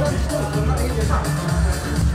我说你送我他妈的一节课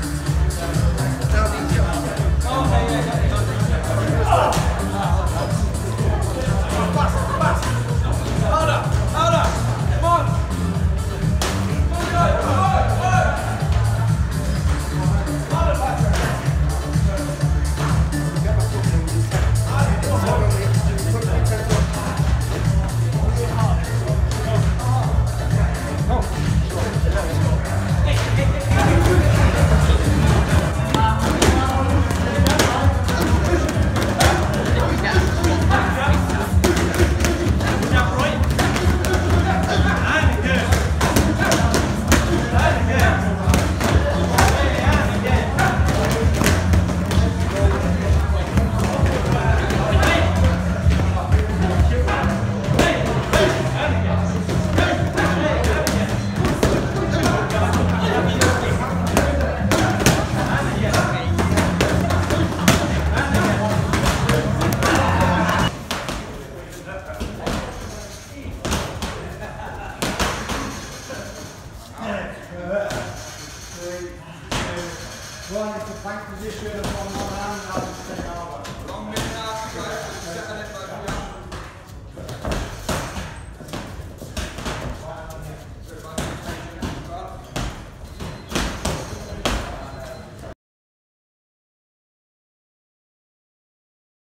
One is the plank position, one on hand, and stay over.